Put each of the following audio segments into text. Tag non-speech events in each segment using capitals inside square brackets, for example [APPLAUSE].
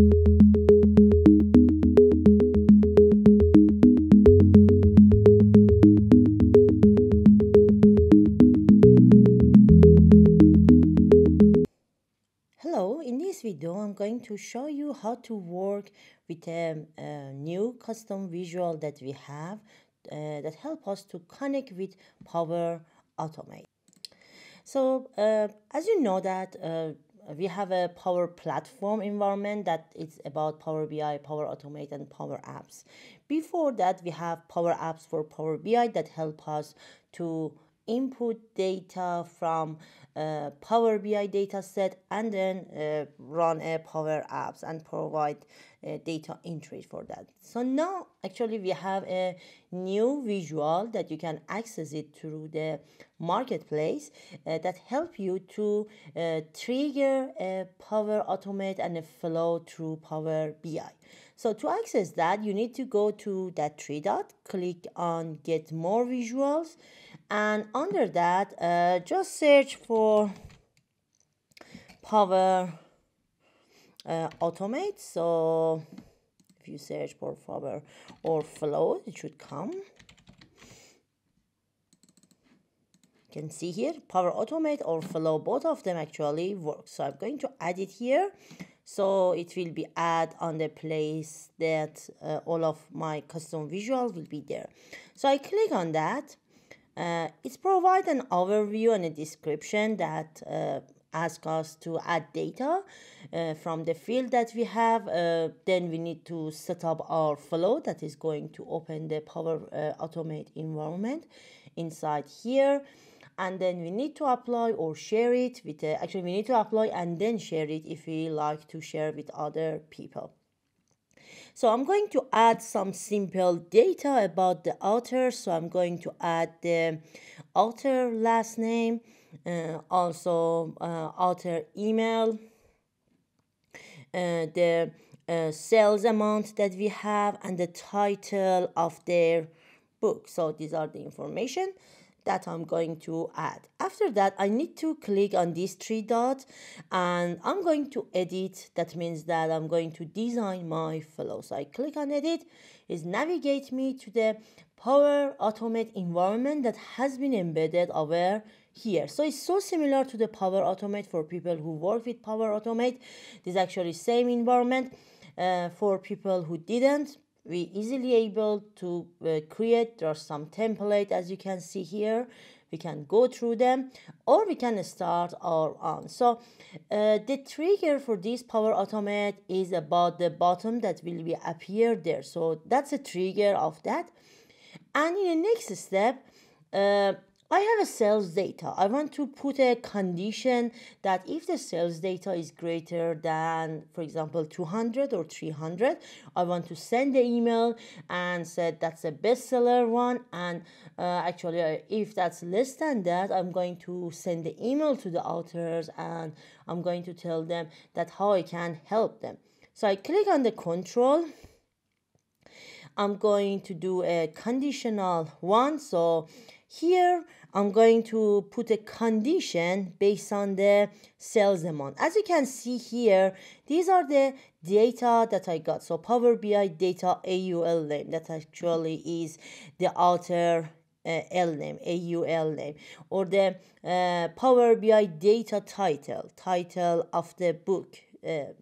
Hello, in this video I'm going to show you how to work with a, a new custom visual that we have uh, that help us to connect with Power Automate. So uh, as you know that uh, we have a Power Platform environment that is about Power BI, Power Automate and Power Apps. Before that we have Power Apps for Power BI that help us to input data from uh, Power BI data set and then uh, run a Power Apps and provide uh, data entry for that. So now actually we have a new visual that you can access it through the marketplace uh, that help you to uh, trigger a Power Automate and a flow through Power BI. So to access that, you need to go to that three dot, click on get more visuals, and under that, uh, just search for Power uh, Automate. So if you search for Power or Flow, it should come. You can see here, Power Automate or Flow, both of them actually work. So I'm going to add it here so it will be add on the place that uh, all of my custom visual will be there so i click on that uh, it's provide an overview and a description that uh, ask us to add data uh, from the field that we have. Uh, then we need to set up our flow that is going to open the power uh, automate environment inside here. And then we need to apply or share it with uh, actually we need to apply and then share it if we like to share with other people so I'm going to add some simple data about the author. So I'm going to add the author last name uh, also uh, author email uh, the uh, sales amount that we have and the title of their book. So these are the information that I'm going to add. After that, I need to click on these three dots and I'm going to edit. That means that I'm going to design my flow. So I click on edit, is navigate me to the Power Automate environment that has been embedded over here. So it's so similar to the Power Automate for people who work with Power Automate. This is actually same environment. Uh, for people who didn't, we easily able to uh, create there are some template as you can see here. We can go through them or we can start our own. So uh, the trigger for this power automate is about the bottom that will be appear there. So that's a trigger of that. And in the next step uh, I have a sales data. I want to put a condition that if the sales data is greater than, for example, 200 or 300, I want to send the email and said that's a bestseller one. And uh, actually, if that's less than that, I'm going to send the email to the authors and I'm going to tell them that how I can help them. So I click on the control. I'm going to do a conditional one. So here, I'm going to put a condition based on the sales amount. As you can see here, these are the data that I got. So Power BI data AUL name, that actually is the author uh, L name, AUL name, or the uh, Power BI data title, title of the book. Uh,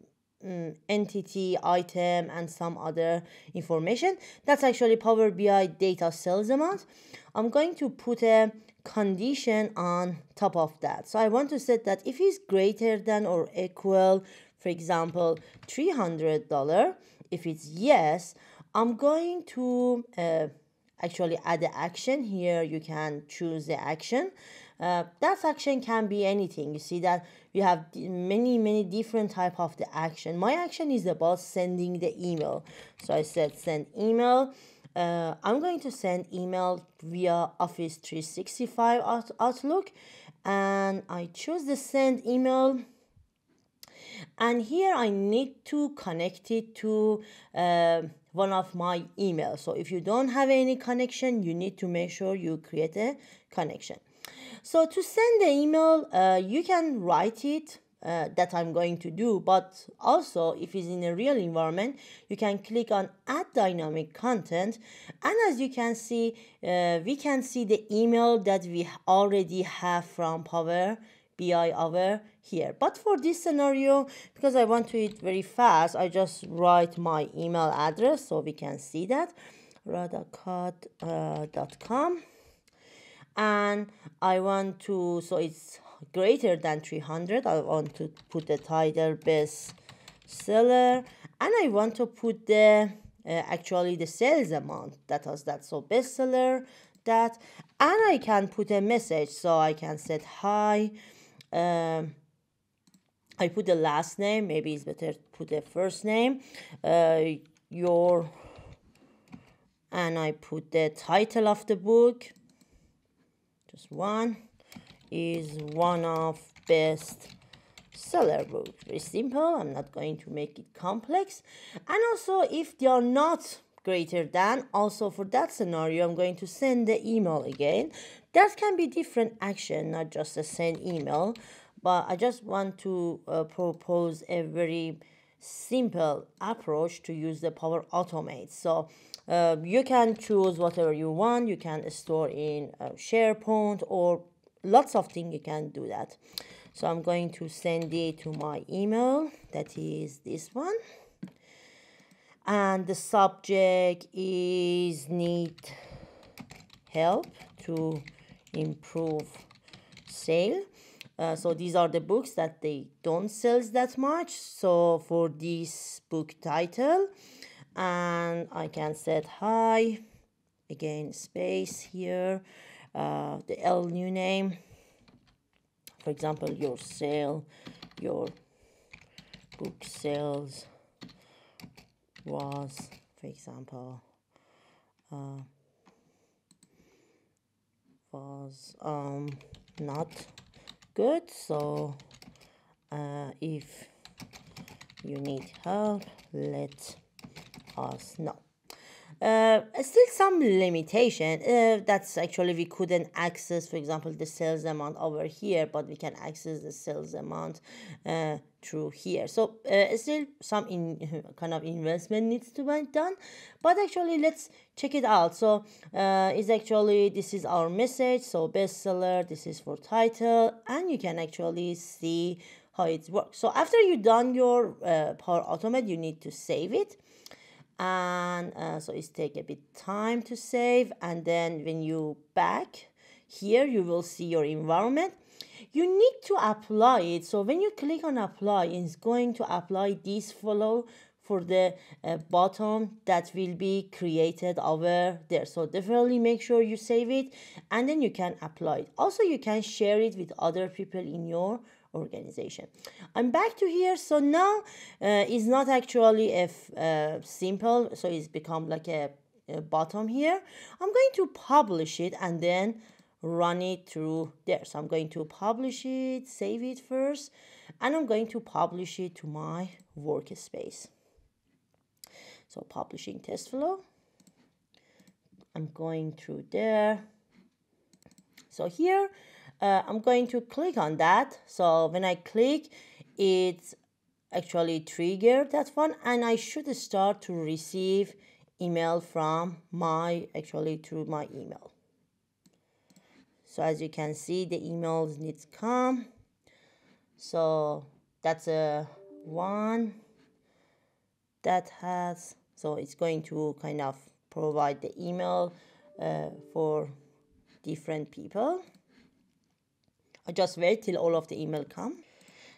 um, entity, item, and some other information. That's actually Power BI data sales amount. I'm going to put a condition on top of that. So I want to set that if it's greater than or equal, for example, $300, if it's yes, I'm going to uh, actually add the action here. You can choose the action. Uh, that action can be anything. You see that we have many, many different type of the action. My action is about sending the email. So I said send email. Uh, I'm going to send email via Office 365 out Outlook and I choose the send email and here I need to connect it to uh, one of my emails. So if you don't have any connection, you need to make sure you create a connection. So to send the email, uh, you can write it uh, that I'm going to do. But also, if it's in a real environment, you can click on Add Dynamic Content. And as you can see, uh, we can see the email that we already have from Power BI over here. But for this scenario, because I want to it very fast, I just write my email address so we can see that. radacad.com uh, and I want to, so it's greater than 300 I want to put the title best seller. And I want to put the uh, actually the sales amount that was that so bestseller that. And I can put a message so I can set hi um, I put the last name maybe it's better to put the first name uh, your and I put the title of the book just one is one of best seller book. Very simple i'm not going to make it complex. And also if they are not greater than also for that scenario i'm going to send the email again. That can be different action not just a send email but i just want to uh, propose a very simple approach to use the power automate. So uh, you can choose whatever you want. You can store in uh, sharepoint or lots of things you can do that. So i'm going to send it to my email. That is this one. And the subject is need help to improve sale. Uh, so these are the books that they don't sell that much. So for this book title and i can set hi again space here. Uh, the L new name. For example your sale your book sales was for example uh, was um, not good. So uh, if you need help let us know uh, still some limitation. Uh, that's actually we couldn't access for example the sales amount over here but we can access the sales amount uh, through here. So uh, still some in [LAUGHS] kind of investment needs to be done but actually let's check it out. So uh, is actually this is our message. So bestseller this is for title and you can actually see how it works. So after you done your uh, power automate you need to save it and uh, so it's take a bit time to save. And then when you back here you will see your environment. You need to apply it. So when you click on apply it's going to apply this flow for the uh, bottom that will be created over there. So definitely make sure you save it and then you can apply it. Also you can share it with other people in your organization. I'm back to here. So now uh, it's not actually a uh, simple, so it's become like a, a bottom here. I'm going to publish it and then run it through there. So I'm going to publish it, save it first, and I'm going to publish it to my workspace. So publishing test flow. I'm going through there. So here uh, I'm going to click on that. So when I click it's actually triggered that one and I should start to receive email from my actually through my email. So as you can see the emails needs come. So that's a one that has so it's going to kind of provide the email uh, for different people I just wait till all of the email come.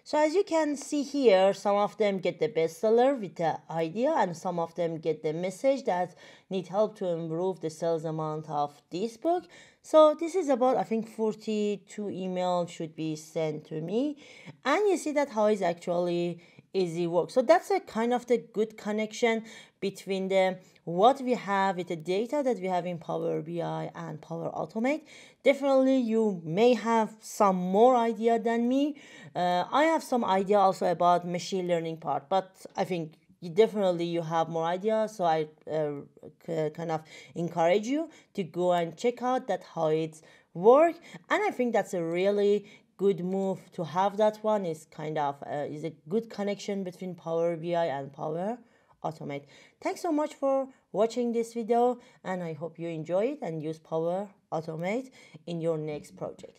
So as you can see here, some of them get the bestseller with the idea and some of them get the message that need help to improve the sales amount of this book. So this is about, I think 42 emails should be sent to me. And you see that how is actually easy work. So that's a kind of the good connection between the what we have with the data that we have in Power BI and Power Automate. Definitely you may have some more idea than me. Uh, I have some idea also about machine learning part, but I think you definitely you have more ideas so i uh, kind of encourage you to go and check out that how it's work and i think that's a really good move to have that one is kind of uh, is a good connection between power bi and power automate. Thanks so much for watching this video and i hope you enjoy it and use power automate in your next project